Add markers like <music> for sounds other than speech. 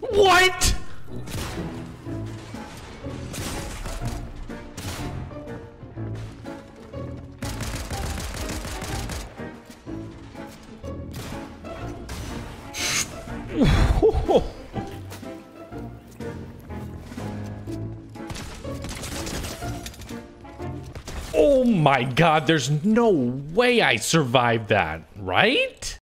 What? <laughs> Oh my god, there's no way I survived that, right?